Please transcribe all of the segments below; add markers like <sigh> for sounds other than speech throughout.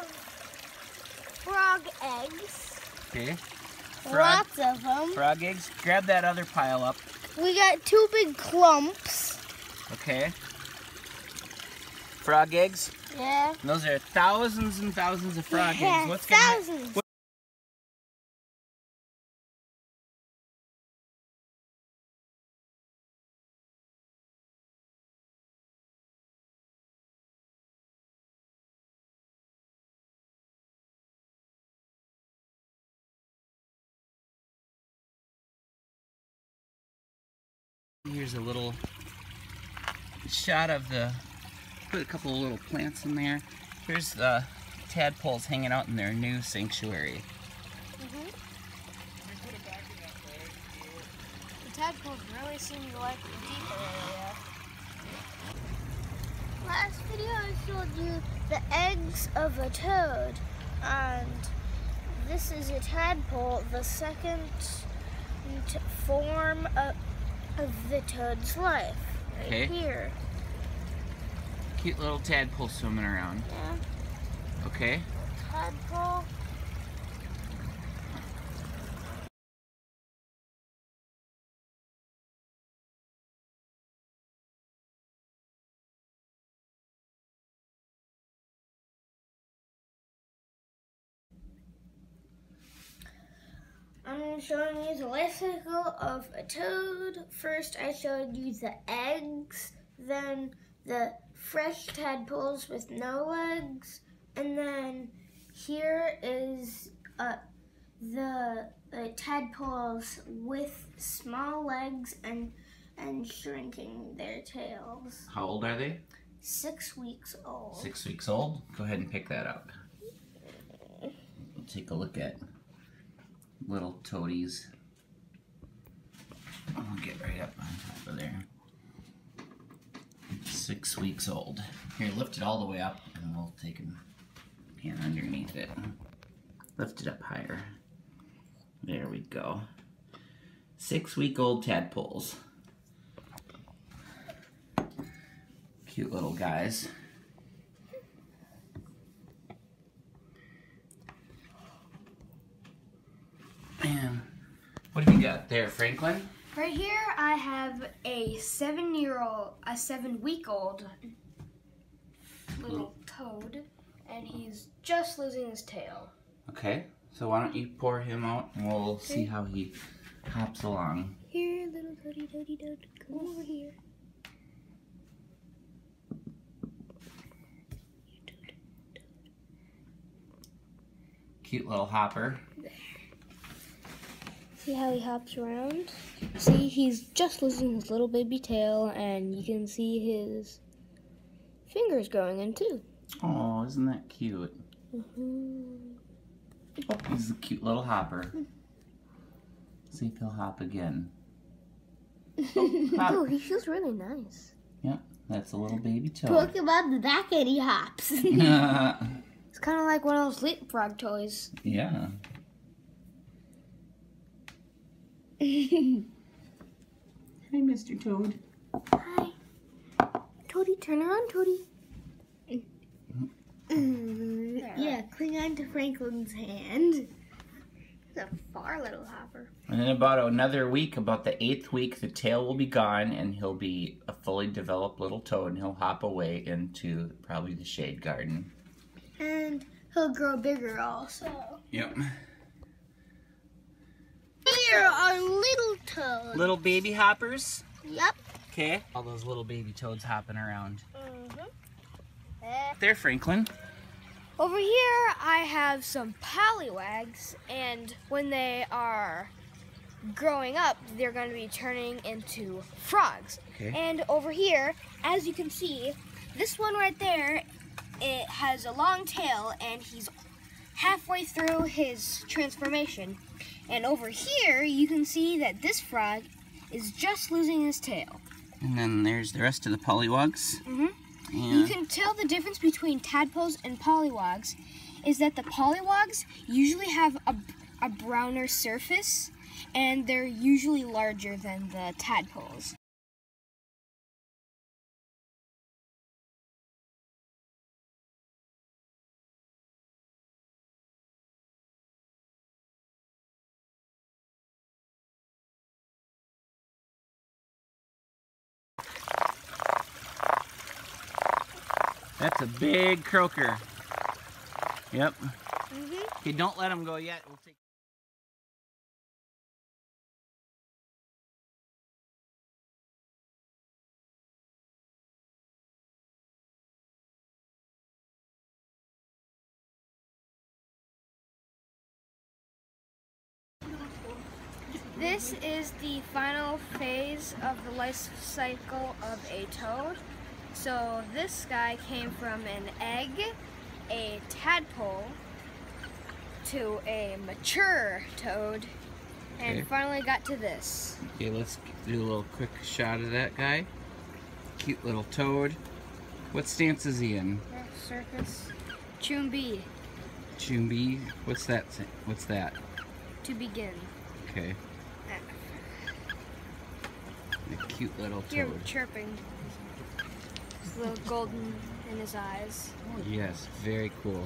of frog eggs. Okay. Frog, Lots of them. frog eggs. Grab that other pile up. We got two big clumps. Okay. Frog eggs. Yeah. And those are thousands and thousands of frog Yeah, eggs. What's gonna ha- thousands. what- Here's a little shot of the. Put a couple of little plants in there. Here's the tadpoles hanging out in their new sanctuary. Mm-hmm. The tadpoles really seem to like the deeper area. Last video I showed you the eggs of a toad, and this is a tadpole, the second form of, of the toad's life. Right Okay. here. Cute little tadpole swimming around. Yeah. Okay. Tadpole. I'm showing you the life cycle of a toad. First, I showed you the eggs, then the fresh tadpoles with no legs, and then here is uh, the uh, tadpoles with small legs and and shrinking their tails. How old are they? Six weeks old. Six weeks old. Go ahead and pick that up. We'll take a look at little toadies. I'll get right up on top of there. Six weeks old. Here, lift it all the way up, and we'll take a pan underneath it. Lift it up higher. There we go. Six week old tadpoles. Cute little guys. Man, what have you got there, Franklin? Right here, I have a seven-year-old, a seven-week-old little toad, and he's just losing his tail. Okay, so why don't you pour him out and we'll see how he hops along. Here, little toady, toady, toad, come over here. Cute little hopper. See how he hops around? See, he's just losing his little baby tail, and you can see his fingers growing in too. Oh, isn't that cute? Mm-hmm. Oh, he's a cute little hopper. See if he'll hop again. <laughs> Oh, hop. Oh, he feels really nice. Yeah, that's a little baby toad. Talk about the back and he hops. <laughs> It's kind of like one of those leapfrog toys. yeah. <laughs> Hi, Mr. Toad. Hi. Toady, turn around, Toady. Mm-hmm. Mm-hmm. yeah, cling on to Franklin's hand. He's a far little hopper. And in about another week, about the eighth week, the tail will be gone and he'll be a fully developed little toad and he'll hop away into probably the shade garden. And he'll grow bigger also. Yep. Here are little toads. Little baby hoppers. Yep. Okay. All those little baby toads hopping around. Mm-hmm. There, Franklin. Over here, I have some pollywogs, and when they are growing up, they're going to be turning into frogs. Okay. And over here, as you can see, this one right there, it has a long tail, and he's halfway through his transformation. And over here, you can see that this frog is just losing his tail. And then there's the rest of the pollywogs. Mhm. And You can tell the difference between tadpoles and pollywogs is that the pollywogs usually have a, a browner surface and they're usually larger than the tadpoles. That's a big croaker. Yep. Mm-hmm. Okay, don't let him go yet. We'll take. This is the final phase of the life cycle of a toad. So this guy came from an egg, a tadpole, to a mature toad, and Okay. finally got to this. Okay, let's do a little quick shot of that guy. Cute little toad. What stance is he in? Surface. Chumbi, Chumbi. What's that? What's that? to begin. Okay. Ah. A cute little toad. chirping. Little golden in his eyes. Yes, very cool.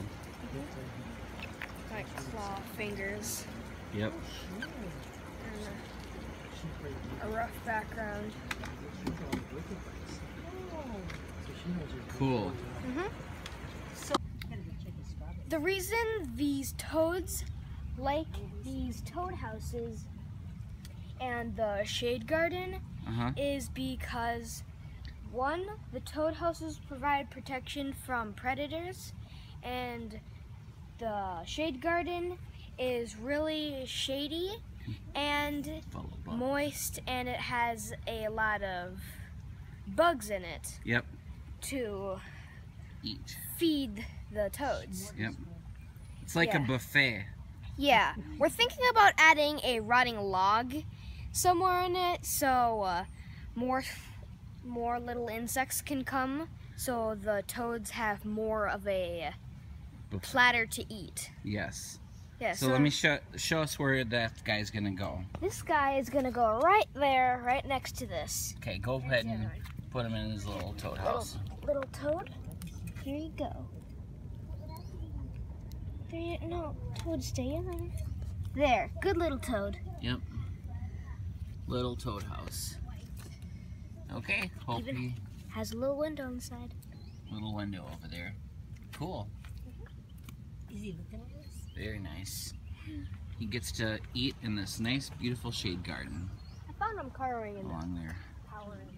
Like claw fingers. Yep. And a, a rough background. Cool. So the reason these toads like these toad houses and the shade garden Uh huh. is because one, the toad houses provide protection from predators, and the shade garden is really shady and Full of bugs. moist, and it has a lot of bugs in it Yep. to Eat. feed the toads. Yep. It's like a buffet. Yeah, we're thinking about adding a rotting log somewhere in it, so uh, more more little insects can come, so the toads have more of a platter to eat. Yes. Yeah. So let me show show us where that guy's gonna go. This guy is gonna go right there, right next to this Okay, go ahead and put him in his little toad house. little toad. Here you go. There you no toad, stay in there. There, good little toad. Yep. Little toad house. Okay, hope Even- Has a little window on the side. little window over there. Cool. Mm-hmm. Is he looking at us? Very nice. He gets to eat in this nice, beautiful shade garden I found him cowering in the along there. cowering.